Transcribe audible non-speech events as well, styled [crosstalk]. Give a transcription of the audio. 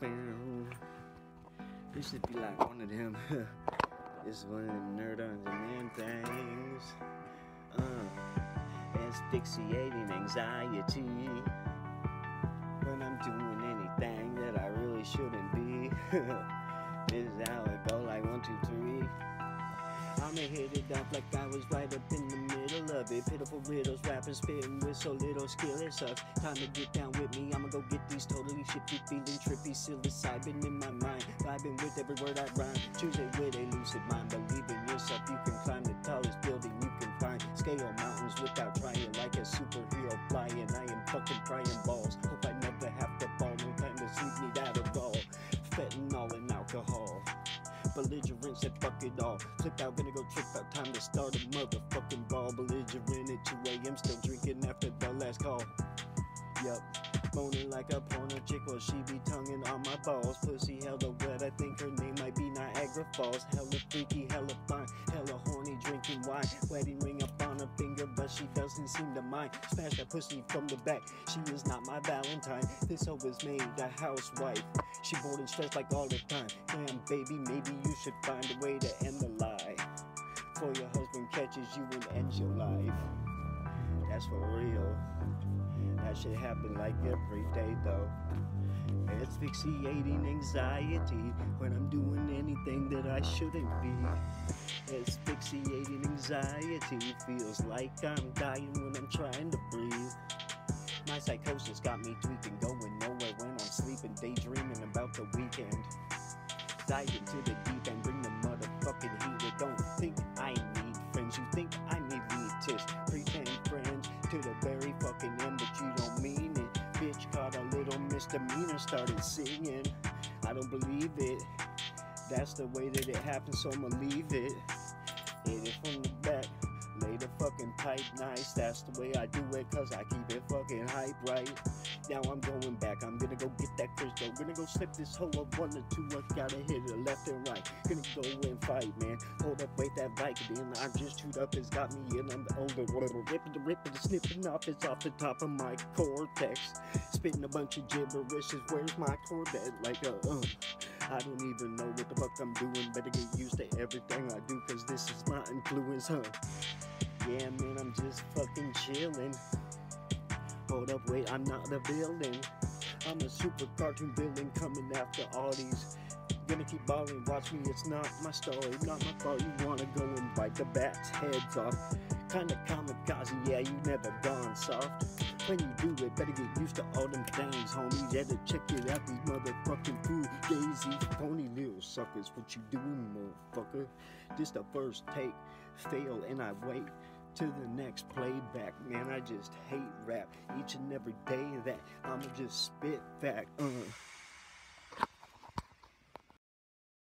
Bam. This should be like one of them. [laughs] this is one of them nerd on demand things. Uh, asphyxiating anxiety. When I'm doing anything that I really shouldn't be. [laughs] this is how it go like one, two, three. I'ma hit it off like I was right up in the of it. Pitiful riddles, rapping, spitting with so little skill it sucks. Time to get down with me. I'ma go get these totally shifty, feeling trippy, psilocybin in my mind. Vibing with every word I rhyme. Choosing with a lucid mind. Believe in yourself, you can climb the tallest building you can find. Scale mountains without trying, like a superhero flying. I am fucking crying balls. Hope I belligerence said fuck it all. Flip out, gonna go trip out, time to start a motherfucking ball. Belligerent at 2 a.m., still drinking after the last call. Yup, moaning like a porno chick while she be tonguing on my balls. Pussy hella wet, I think her name might be Niagara Falls. Hella freaky, hella fine, hella horny, drinking wine. Wedding ring on finger, but she doesn't seem to mind. Smash that pussy from the back, she is not my Valentine. This hoe was made a housewife. She bored and stressed like all the time. Damn, baby, maybe you should find a way to end the lie. Before your husband catches you and ends your life. That's for real. That shit happen like every day though. Asphyxiating anxiety when I'm doing anything that I shouldn't be. Asphyxiating anxiety feels like I'm dying when I'm trying to breathe. My psychosis got me tweaking, going nowhere when I'm sleeping, daydreaming about the weekend. Dive into the deep end, bring the motherfucking heat. Don't think I need friends, you think I need elitists. Pretend friends to the misdemeanor, started singing. I don't believe it. That's the way that it happened, so I'ma leave it. Hit it from the back. Lay the fucking pipe nice, that's the way I do it, cause I keep it fucking hype right. Now I'm going back, I'm gonna go get slip this hoe up one or two, I gotta hit it left and right. Gonna go and fight, man. Hold up, wait, that bike, then I just chewed up, it's got me in, I'm the older, whatever. Ripping the ripping, the snipping off, it's off the top of my cortex. Spitting a bunch of gibberishes, where's my Corvette? Like a, uh. I don't even know what the fuck I'm doing. Better get used to everything I do, cause this is my influence, huh? Yeah, man, I'm just fucking chilling. Hold up, wait, I'm not the villain. I'm a super cartoon villain coming after all these. Gonna keep balling, watch me, it's not my story, not my fault. You wanna go and bite the bat's heads off. Kinda kamikaze, yeah, you never gone soft. When you do it, better get used to all them things, homies. Yeah, to check it out, these motherfucking fool gazy, phony little suckers. What you doing, motherfucker? This the first take, fail, and I wait to the next playback. Man, I just hate rap each and every day that I'ma just spit back. Uh.